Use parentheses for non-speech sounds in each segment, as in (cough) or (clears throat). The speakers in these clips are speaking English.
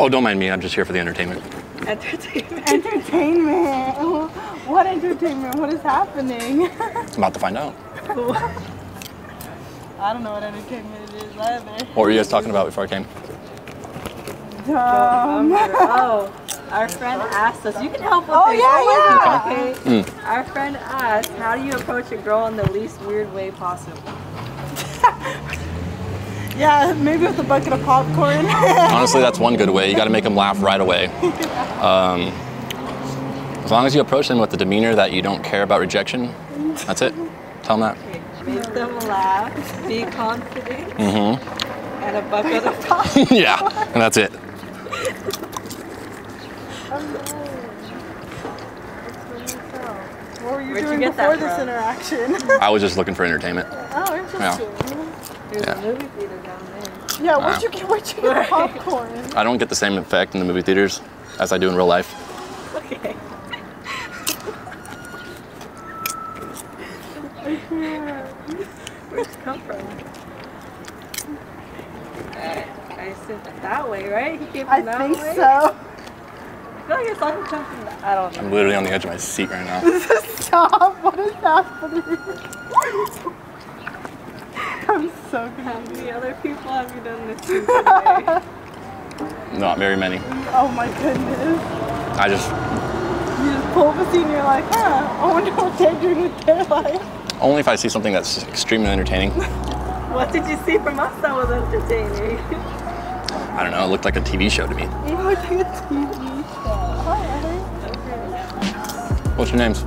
Oh, don't mind me. I'm just here for the entertainment. Entertainment. Entertainment. What entertainment? What is happening? I'm about to find out. (laughs) I don't know what entertainment it is either. What were you guys talking about before I came? Um, (laughs) oh, our friend asked us. You can help with Oh, this. yeah, yeah. Mm. Okay. Our friend asked, "How do you approach a girl in the least weird way possible?" Yeah, maybe with a bucket of popcorn. (laughs) Honestly, that's one good way. You got to make them laugh right away. (laughs) Um, as long as you approach them with the demeanor that you don't care about rejection, that's it. Tell them that. Make them laugh, be confident, Mm-hmm. and a bucket of popcorn. (laughs) yeah, and that's it. what were you Where'd you doing get that before this from? interaction? I was just looking for entertainment. oh, interesting. There's Yeah. a movie theater down there. Yeah, where'd you get, where'd you get popcorn? (laughs) I don't get the same effect in the movie theaters as I do in real life. Okay. Where'd it come from? Uh, I assume that way, right? He came from I that think way? so. I feel like I saw him come from that. I don't know. I'm literally on the edge of my seat right now. (laughs) Stop, what is happening? I'm so How many other people have you done this to (laughs) today? Not very many. Oh my goodness. I just You just pull up a scene and you're like, huh, I wonder what they're doing with their life. only if I see something that's extremely entertaining. (laughs) what did you see from us that was entertaining? I don't know. It looked like a TV show to me. You look like a TV show. Alright. What's your names?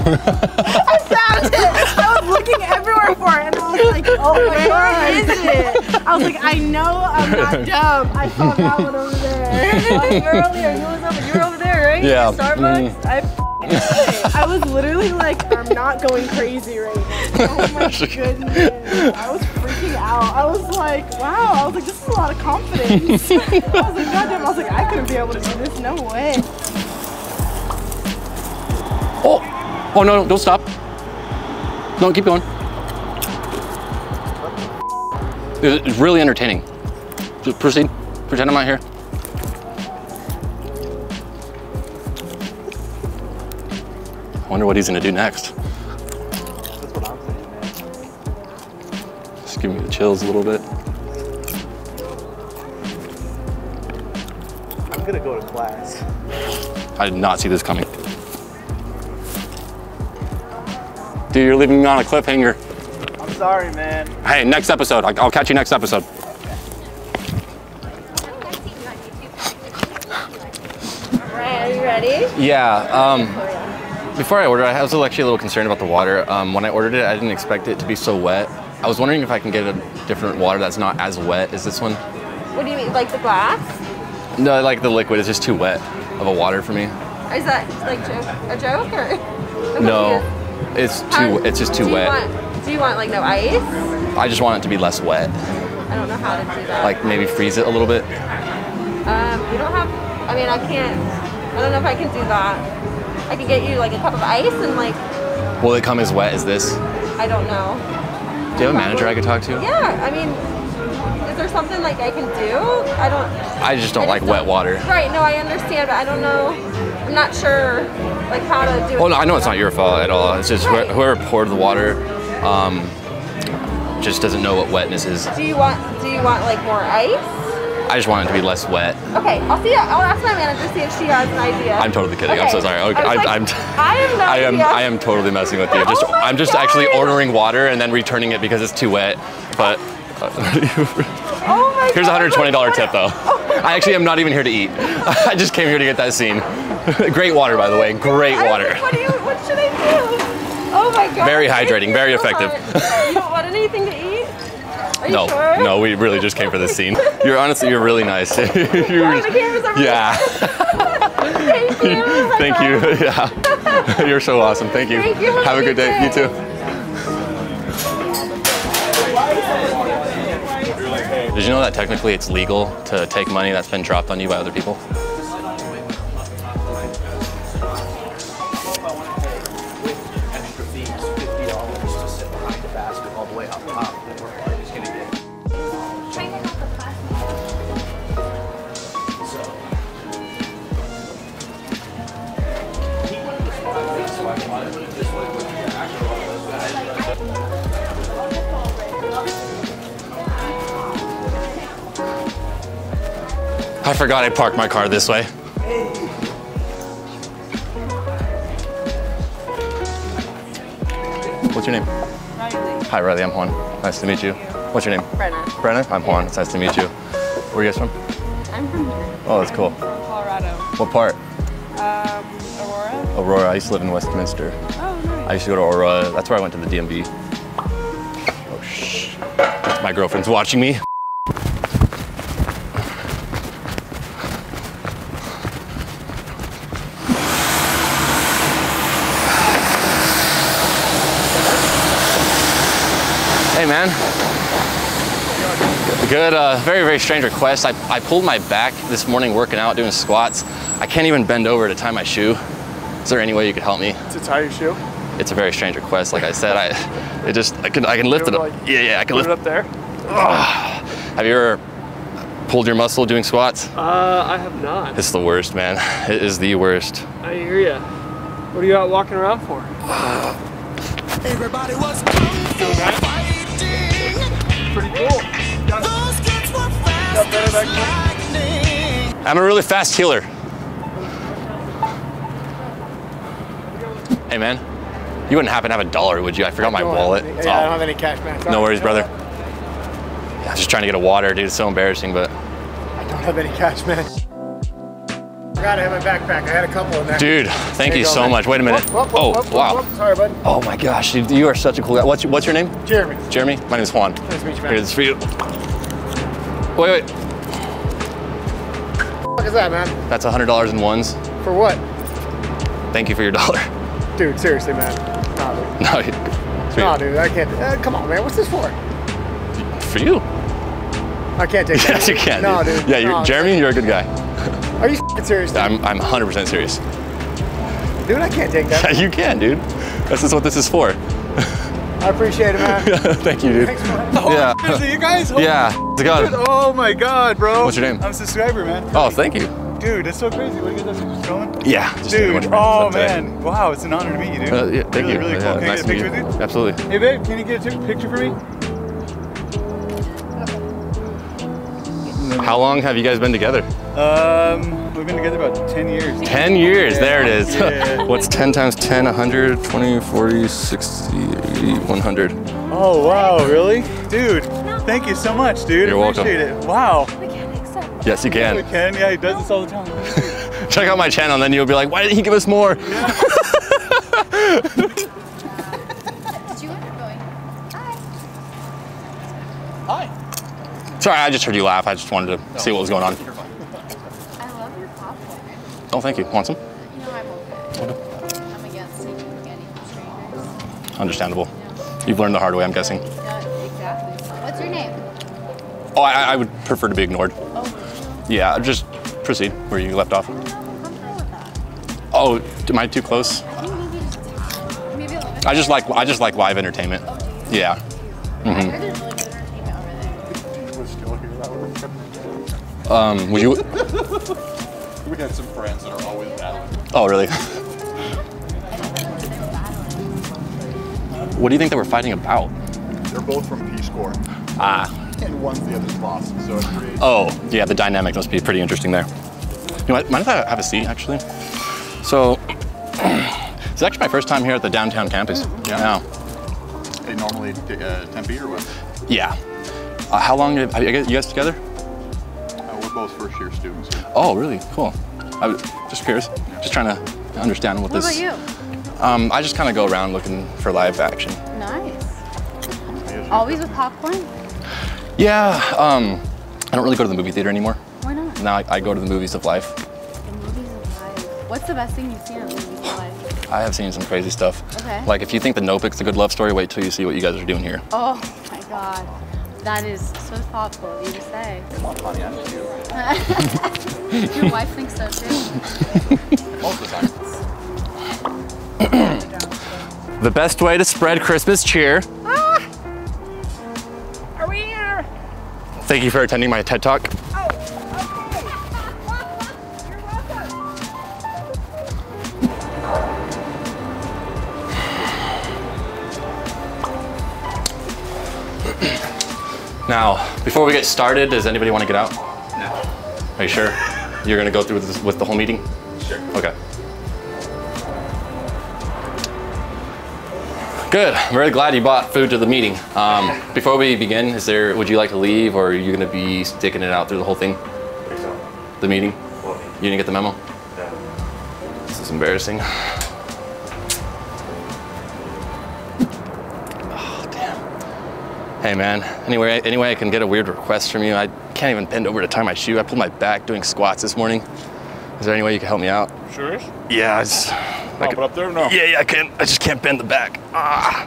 I found it! I was looking everywhere for it and I was like, oh my god. Where is it? I was like, I know I'm not (laughs) dumb. I saw that one over there. (laughs) like earlier, you was over, you were over there, right? Yeah. Starbucks. Mm. I f***ing knew it. I was literally like, I'm not going crazy right now. Oh my (laughs) goodness. I was freaking out. I was like, wow. I was like, this is a lot of confidence. I was like, goddamn. I was like, I couldn't be able to do this. No way. Oh no! no, Don't stop. No, keep going. It's really entertaining. Just proceed. Pretend I'm not here. I wonder what he's gonna do next. That's what I'm saying, man. Just give me the chills a little bit. I'm gonna go to class. I did not see this coming. Dude, you're leaving me on a cliffhanger. I'm sorry, man. Hey, next episode. I'll I'll catch you next episode. Alright, are you ready? Yeah. Um, before I ordered, I was actually a little concerned about the water. Um, when I ordered it, I didn't expect it to be so wet. I was wondering if I can get a different water that's not as wet as this one. What do you mean, like the glass? No, like the liquid is just too wet of a water for me. Is that like joke, a joke or? I'm No, it's How- too. It's just too do wet. Want, do you want like no ice? I just want it to be less wet. I don't know how to do that. Like maybe freeze it a little bit. um, you don't have. I mean, I can't. I don't know if I can do that. I can get you like a cup of ice and like Will it come as wet as this? I don't know. Do you have a manager I could talk to? Yeah, I mean, is there something like I can do? I don't. I just don't I like wet water. Right. No, I understand, but I don't know. I'm not sure like how to do it. Oh no, I know it's not your fault at all. It's just Right. whoever poured the water um, just doesn't know what wetness is. Do you want? Do you want like more ice? I just want it to be less wet. Okay, I'll see. I'll ask my manager to see if she has an idea. I'm totally kidding. I'm so sorry. Okay, I, was I- like, I'm- I no I am. I am totally messing with you. Just Oh I'm just God. actually ordering water and then returning it because it's too wet. But (laughs) Oh my here's a hundred twenty dollar like, tip though. (laughs) I actually am not even here to eat. (laughs) I just came here to get that scene. (laughs) Great water, by the way. Great water. like, what do you? What should I do? Oh my god. Very hydrating, very effective. You don't want anything to eat? Are you No, sure? no, we really just came for this scene. You're honestly, you're really nice. (laughs) You're- yeah. (laughs) Thank you. Thank you. Yeah. You're so awesome. Thank you. Thank you. Have a good good day. You too. Did you know that technically it's legal to take money that's been dropped on you by other people? I forgot I parked my car this way. What's your name? Riley. Hi, Riley. I'm Juan. Nice to meet you. What's your name? Brenna. Brenna. I'm Juan. It's nice to meet you. Where are you guys from? I'm from here. Oh, that's cool. Colorado. What part? Um, Aurora? Aurora. I used to live in Westminster. Oh, nice. I used to go to Aurora. That's where I went to the DMV. Oh, shh. My girlfriend's watching me. Hey, man. Good, uh, very, very strange request. I, I pulled my back this morning working out, doing squats. I can't even bend over to tie my shoe. Is there any way you could help me? To tie your shoe? It's a very strange request. Like I said, I it just I can I can lift it up. Like, Yeah, yeah, I can lift. it up there. Have you ever pulled your muscle doing squats? Uh, I have not. It's the worst, man. It is the worst. I hear ya. What are you out walking around for? Everybody was kung fu as lightning. I'm a really fast healer. Hey, man. You wouldn't happen to have a dollar, would you? I forgot my wallet. Yeah, Oh, I don't have any cash, man. no worries, brother. Yeah, I'm just trying to get a water, dude. It's so embarrassing, but I don't have any cash, man. Forgot I had my backpack. I had a couple in there. dude, thank There you go, so man. much. Wait a minute. Whoop, whoop, whoop, Oh, wow. Sorry, bud. Oh my gosh, dude, you are such a cool guy. What's what's your name? Jeremy. Jeremy. My name is Juan. Nice to meet you, man. Here, this is for you. Wait, wait. What is that, man? That's $100 in ones. For what? Thank you for your dollar. Dude, seriously, man. Nah, dude. (laughs) No, Nah, dude, I can't. Uh, come on, man. What's this for? For you. I can't take (laughs) that. Yes, you can. No, dude. Yeah, you're, no. Jeremy, you're a good guy. Are you serious? Dude? I'm, I'm 100% serious. Dude, I can't take that. (laughs) you can, dude. This is what this is for. I appreciate it, man. (laughs) Thank you, dude. Thanks, man. Yeah. It you guys? Oh, (laughs) Yeah. Oh my god, bro. What's your name? I'm a subscriber, man. Oh, thank you. Dude, that's so crazy. What are you guys just going? Yeah. Just did a bunch Dude, oh random stuff today. man. Wow, it's an honor to meet you, dude. Uh, yeah, thank really, you. really Yeah, cool. Can nice I get a picture you. with you? Absolutely. Hey babe, can you get a picture for me? How long have you guys been together? Um, we've been together about 10 years. 10 years. There it is. Yeah. (laughs) What's 10 times 10? 100, 20, 40, 60, 80, 100. Oh wow, really? Dude, thank you so much, dude. You're welcome. Appreciate it. Wow. We can accept. Yes, you can. We can. can. Yeah, he does this all the time. (laughs) Check out my channel, and then you'll be like, why didn't he give us more? (laughs) Did you end up going? Hi. Sorry, I just heard you laugh. I just wanted to see what was going on. I love your popcorn. Oh, thank you. Want some? You know I'm okay. I'm against taking candy from strangers. Understandable. You've learned the hard way, I'm guessing. Yeah, exactly. What's your name? Oh, I, I would prefer to be ignored. Oh, Yeah, just proceed where you left off. I'm with that. Oh, am I too close? I think maybe just maybe a little bit. I just like I just like live entertainment. Yeah. I heard there's really good entertainment over there. Um, would you? (laughs) We had some friends that are always battling. Oh, really? What do you think they were fighting about? They're both from Peace Corps, Ah. and one's the other's boss, so it creates. Oh, yeah, the dynamic must be pretty interesting there. You know what? Mind if I have a seat, actually? So, (clears throat) it's actually my first time here at the downtown campus. Yeah. Yeah. They normally uh, Tempe or what? Yeah. Uh, how long have you you guys together? We're both first year students here. Oh, really? Cool. I was just curious. Just trying to understand what, What this. about you? Um, I just kind of go around looking for live action. Nice. Always with popcorn? Yeah. Um, I don't really go to the movie theater anymore. Why not? Now I, I go to the movies of life. The movies of life. What's the best thing you've seen in the movies of life? I have seen some crazy stuff. Okay. Like if you think the Notebook's a good love story, wait till you see what you guys are doing here. Oh my god. That is so thoughtful of you to say. (laughs) Your wife thinks so too. Most of the time. The best way to spread Christmas cheer. Ah! Are we here? Thank you for attending my TED Talk. Oh, Now, before we get started, does anybody want to get out? No. Are you sure? (laughs) You're gonna go through with, this, with the whole meeting? Sure. Okay. Good. I'm very glad you bought food to the meeting. Um, (laughs) before we begin, is there? Would you like to leave, or are you gonna be sticking it out through the whole thing? The meeting? You didn't get the memo? This is embarrassing. Hey man. Anyway, anyway, I can get a weird request from you. I can't even bend over to tie my shoe. I pulled my back doing squats this morning. Is there any way you can help me out? Sure is. Yeah, I just. Pop it up there? No. Yeah, yeah, I can't. I just can't bend the back. Ah.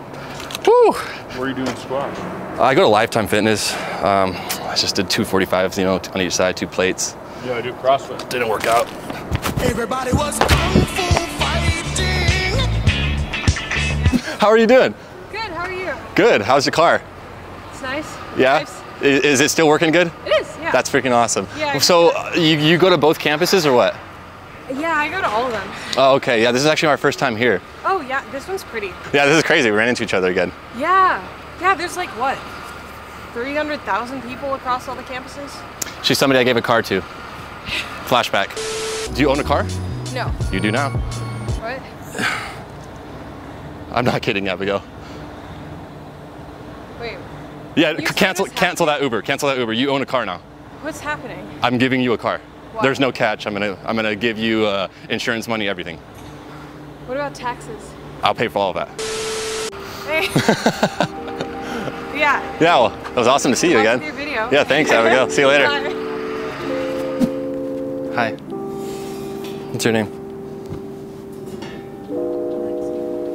Woo. Where are you doing squats? I go to Lifetime Fitness. Um, I just did two 45s, you know, on each side, two plates. Yeah, I do CrossFit. Didn't work out. Everybody was kung fu fighting. How are you doing? Good. How are you? Good. How's your car? It's nice. Yeah. Nice. Is it still working good? It is. Yeah. That's freaking awesome. Yeah, So uh, you, you go to both campuses or what? Yeah, I go to all of them. Oh, okay. Yeah, this is actually our first time here. Oh yeah, this one's pretty. Yeah, this is crazy. We ran into each other again. Yeah. Yeah. There's like what? 300,000 people across all the campuses? She's somebody I gave a car to. Flashback. Do you own a car? No. You do now. What? (sighs) I'm not kidding, Abigail. Wait. Yeah, You cancel cancel that Uber. Cancel that Uber. You own a car now. What's happening? I'm giving you a car. There's no catch. I'm gonna I'm gonna give you uh, insurance money, everything. What about taxes? I'll pay for all of that. Hey. (laughs) yeah. Yeah, well, it was awesome to see you again. your video. Yeah, thanks, Abigail. See you later. Bye. Hi. What's your name?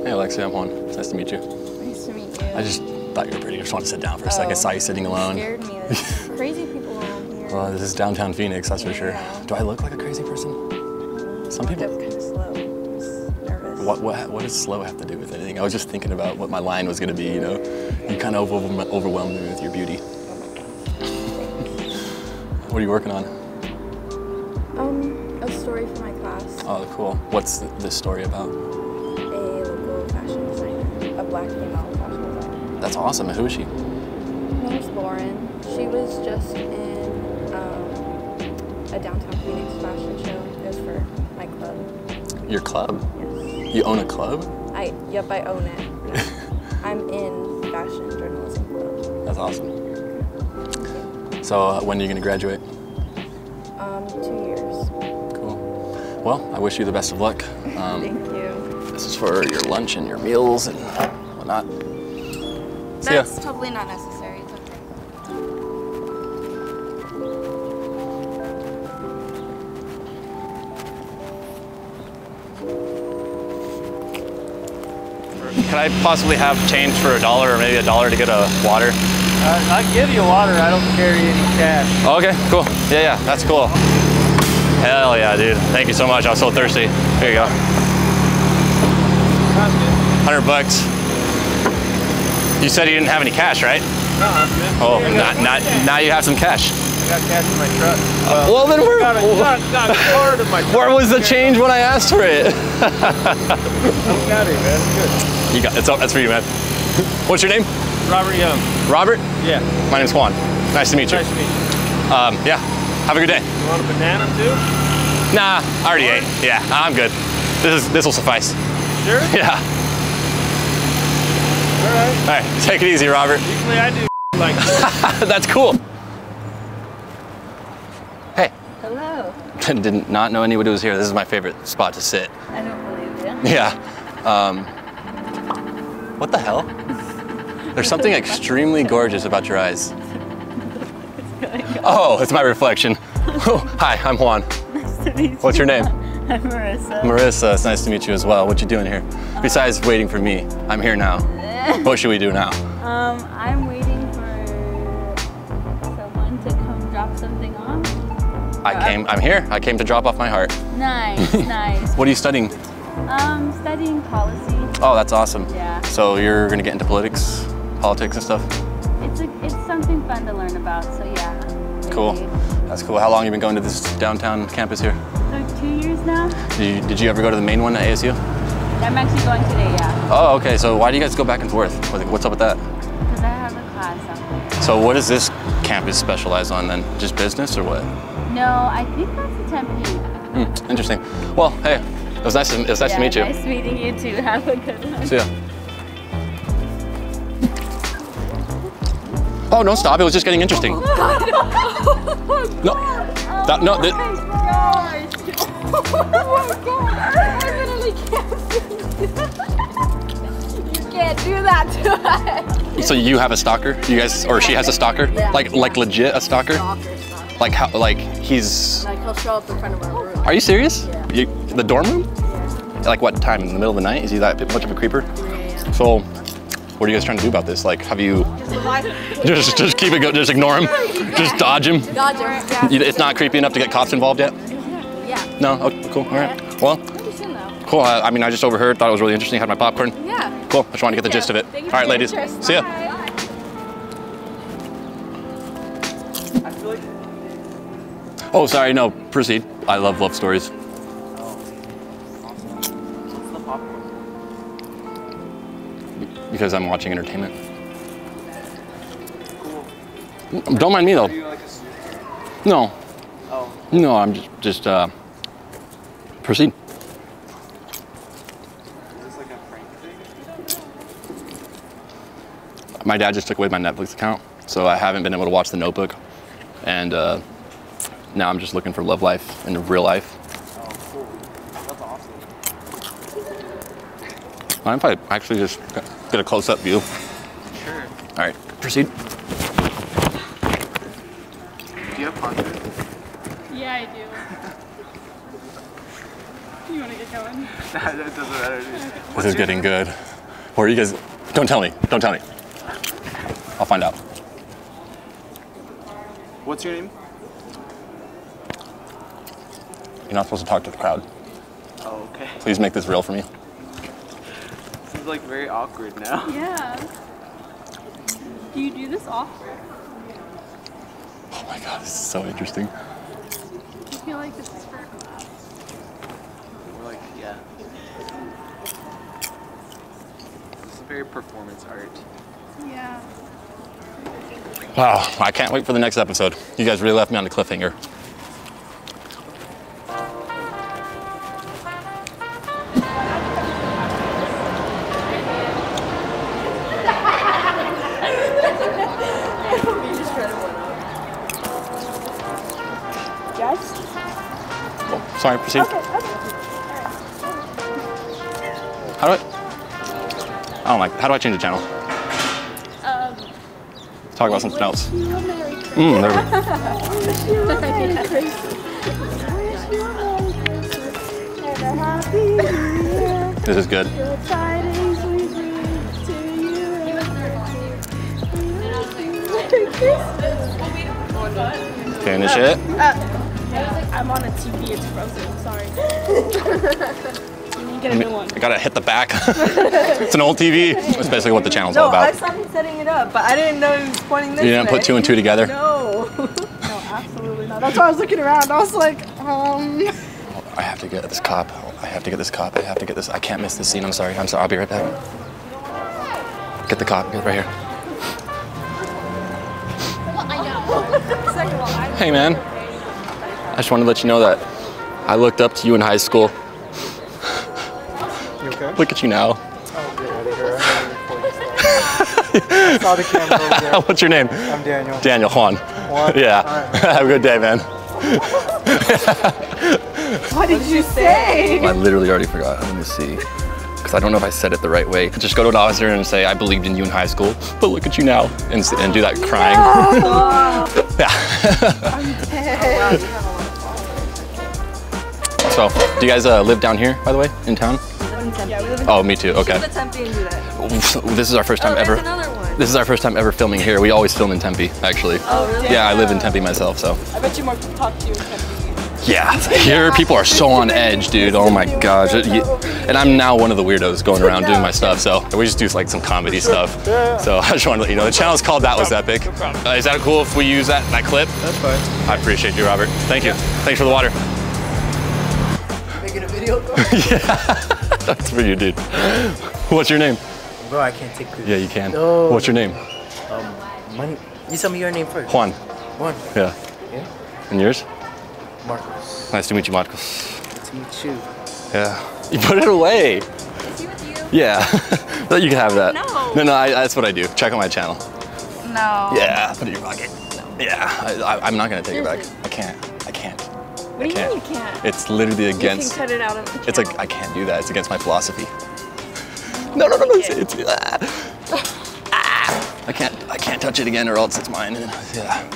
Hey, Alexia. I'm Juan. It's nice to meet you. Nice to meet you. I just thought you were pretty. I just wanted to sit down for a second. I Saw you sitting alone. scared me. (laughs) Crazy people around here. Well, this is downtown Phoenix, that's for sure. Do I look like a crazy person? Some people. kind of slow. Nervous. What, what, what does slow have to do with anything? I was just thinking about what my line was going to be, you know? You kind of over, overwhelmed me with your beauty. what are you working on? Um, a story for my class. Oh, cool. What's th- this story about? That's awesome. Who is she? Her name's Lauren. She was just in um, a downtown Phoenix fashion show. It was for my club. Your club? Yes. You own a club? I yep, I own it. (laughs) I'm in fashion journalism club. That's awesome. So, uh, when are you going to graduate? Um, two years. Cool. Well, I wish you the best of luck. Um, Thank you. this is for your lunch and your meals and whatnot. See ya. That's totally not necessary. It's okay. Can I possibly have change for a dollar or maybe a dollar to get a water? Uh, I can give you water. I don't carry any cash. Okay, cool. Yeah, yeah, that's cool. Hell yeah, dude. Thank you so much. I was so thirsty. Here you go. 100 bucks. You said you didn't have any cash, right? No, I'm good. Oh, not, not, now you have some cash. I got cash in my truck. Well, then where, got a, got, got a card my (laughs) truck. where was the change when I asked for it? I got it, man. It's You got it's that's for you, man. What's your name? Robert Young. Robert. Yeah. My name's Juan. Nice to meet you. Nice to meet you. Um, yeah. Have a good day. You want a banana too? Nah, I already ate. Yeah, I'm good. This is this will suffice. Sure. Yeah. All right. All right. Take it easy, Robert. Usually I do (laughs) like. (laughs) That's cool. Hey. Hello. (laughs) Did not not know anybody was here. This is my favorite spot to sit. I don't believe you. Yeah. Um, what the hell? There's something extremely gorgeous about your eyes. Oh, it's my reflection. Oh, hi, I'm Juan. Nice to meet you. What's your name? I'm Marissa. Marissa, it's nice to meet you as well. What you doing here? Besides waiting for me, I'm here now. (laughs) What should we do now? Um, I'm waiting for someone to come drop something off. I came, I'm here. I came to drop off my heart. Nice, (laughs) nice. What are you studying? Um, studying policy. Oh, that's awesome. Yeah. So you're gonna get into politics, politics and stuff? It's a, it's something fun to learn about. So yeah. Cool. That's cool. How long have you been going to this downtown campus here? So two years now. Did you, did you ever go to the main one at ASU? I'm actually going today. Yeah. Oh, okay. So why do you guys go back and forth? What's up with that? Because I have a class. So what does this campus specialize on then? Just business or what? No, I think that's a Tempe. Hmm, interesting. Well, hey, it was nice. To, it was nice yeah, to meet you. Nice meeting you too. (laughs) Have a good one. See ya. Oh, don't stop. It was just getting interesting. (laughs) No. That, no. That, (laughs) (laughs) You can't do that to us. so you have a stalker? You guys, or she has a stalker? Yeah. Like, like legit a stalker? Stalker, stalker. Like how? Like he's. Like he'll show up in front of our room. Are you serious? Yeah. You, the dorm room? Like what time? In the middle of the night? Is he that much of a creeper? So, what are you guys trying to do about this? Like, have you just just keep it go? Just ignore him? Just dodge him? Dodge him. Yeah. It's not creepy enough to get cops involved yet? Yeah. No. Okay, cool. All right. Well. Cool. I, I mean, I just overheard. Thought it was really interesting. Had my popcorn. Yeah. Cool. I just wanted to get the gist of it. Thank you All right, ladies. interest. See ya. Bye. Oh, sorry. No, proceed. I love love stories. Because I'm watching entertainment. Don't mind me though. No. Oh. No, I'm just just uh, proceed. My dad just took away my Netflix account, so I haven't been able to watch The Notebook, and uh, now I'm just looking for love life in real life. Mind if I actually just get a close-up view? Sure. All right, proceed. Do you have content? Yeah, I do. (laughs) You want to get going? (laughs) that doesn't matter. This is getting good. Or you guys, don't tell me. Don't tell me. I'll find out. What's your name? You're not supposed to talk to the crowd. Oh, okay. Please make this real for me. This is like very awkward now. Yeah. Do you do this often? Oh my god, this is so interesting. I feel like this is for We're like, yeah. This is very performance art. Yeah. Wow, I can't wait for the next episode. You guys really left me on the cliffhanger. Oh, sorry, proceed. Okay, okay. How do I? I don't like. How do I change the channel? Talk about something else. You a Merry Christmas. Mm, there we (laughs) Wish you a Merry Christmas. Wish you a Merry Christmas. And a Happy New Year. This is good. Good tidings we bring to you. Merry Christmas. Finish it. I'm on a TV. It's frozen. Sorry. (laughs) get a new one. I gotta hit the back. (laughs) it's an old TV. That's basically what the channel's all No, I about. saw him setting it up, but I didn't know he was pointing this You didn't put two and two together? No. (laughs) No, absolutely not. That's why I was looking around. I was like, um. I have to get this cop. I have to get this cop. I have to get this. I can't miss this scene. I'm sorry. I'm sorry. I'll be right back. Get the cop. Get right here. (laughs) Hey, man. I just wanted to let you know that I looked up to you in high school. You? Look at you now. Oh, get out of here. I saw the camera over there. (laughs) What's your name? I'm Daniel. Daniel Juan. Juan? Yeah. All right. (laughs) Have a good day, man. (laughs) What did you say? I literally already forgot. Let me see. Because I don't know if I said it the right way. Just go to an officer and say, I believed in you in high school, but look at you now. And, and do that crying. yeah. so, do you guys uh, live down here, by the way, in town? Oh, me too. Okay. Go Tempe and do that. This is our first time Oh, ever. another one. This is our first time ever filming here. We always film in Tempe, actually. Oh, really? Yeah, I live in Tempe myself, so. I bet you more people talk to you in Tempe. Yeah, here people are so on edge, dude. Oh my gosh. And I'm now one of the weirdos going around doing my stuff, so we just do like some comedy stuff. So (laughs) I just wanted to let you know the channel's called That Was Epic. Uh, is that cool if we use that that clip? That's fine. I appreciate you, Robert. Thank you. Thanks for the water. Making a video though? (laughs) (laughs) That's for you, dude. What's your name? Bro, I can't take this. Yeah, you can. No. What's your name? Um, my, you tell me your name first. Juan. Juan. Yeah. Yeah? And yours? Marcos. Nice to meet you, Marcos. Nice to meet you. Yeah. You put it away. Yeah. No, you can have that. No. No, no, I, that's what I do. Check out my channel. No. Yeah, put it in your pocket. No. Yeah, I, I, I'm not gonna take it back. I can't. I can't. What do you can't. mean you can't? It's literally against. You can cut it out of the It's like I can't do that. It's against my philosophy. No, no, no, no. It's, it's ah. Ah. I can't. I can't touch it again, or else it's mine. And, yeah.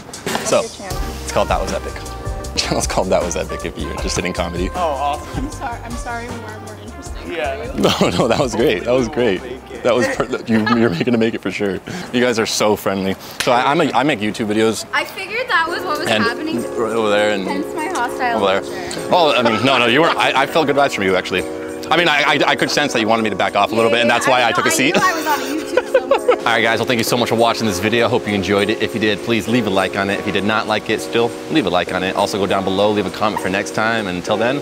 So it's called That Was Epic. (laughs) Channel's called That Was Epic. If you're interested in comedy. Oh, awesome. I'm sorry. I'm sorry. We're more interesting. Yeah. (laughs) No, no, that was great. That was great. That was per- you, you're gonna make it for sure. You guys are so friendly. So I, I make I make YouTube videos I figured that was what was and happening. over there and Hence my hostile over nature. there. Oh, I mean, no, no, you weren't. I, I felt good vibes from you actually. I mean, I, I, I could sense that you wanted me to back off a little bit, and that's why I, took a seat. I knew I was on YouTube. (laughs) All right, guys. Well, thank you so much for watching this video. I hope you enjoyed it. If you did, please leave a like on it. If you did not like it, still leave a like on it. Also, go down below, leave a comment for next time. And until then,